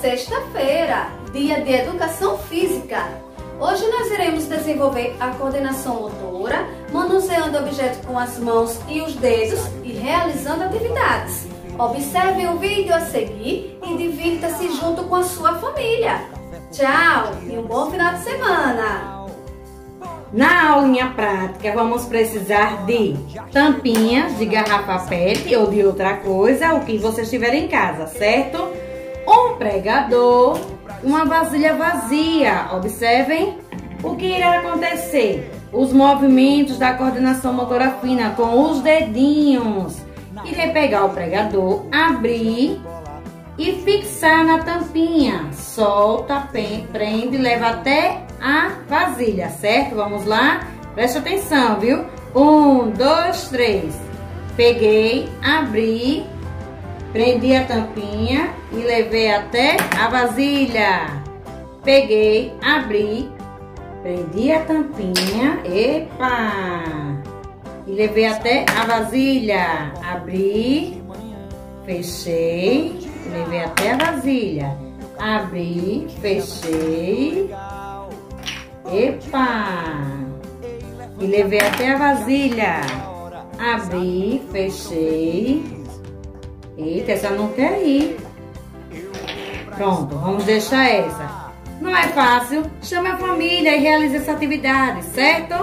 sexta-feira, dia de educação física. Hoje nós iremos desenvolver a coordenação motora, manuseando objetos com as mãos e os dedos e realizando atividades. Observe o vídeo a seguir e divirta-se junto com a sua família. Tchau e um bom final de semana! Na aulinha prática, vamos precisar de tampinhas de garrafa PET ou de outra coisa, o que você tiver em casa, certo? Um pregador, uma vasilha vazia. Observem o que irá acontecer. Os movimentos da coordenação motora fina com os dedinhos. Irei pegar o pregador, abrir e fixar na tampinha. Solta, prende, leva até a vasilha, certo? Vamos lá? Preste atenção, viu? Um, dois, três. Peguei, abri, prendi a tampinha e levei até a vasilha. Peguei, abri, prendi a tampinha, epa! E levei até a vasilha. Abri, fechei, levei até a vasilha. Abri, fechei. Epa! E levei até a vasilha. Abri, fechei. Eita, essa não quer ir. Pronto, vamos deixar essa. Não é fácil? Chame a família e realize essa atividade, certo?